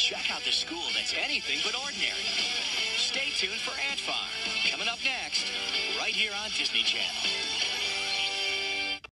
Check out the school that's anything but ordinary. Stay tuned for Ant Farm, coming up next, right here on Disney Channel.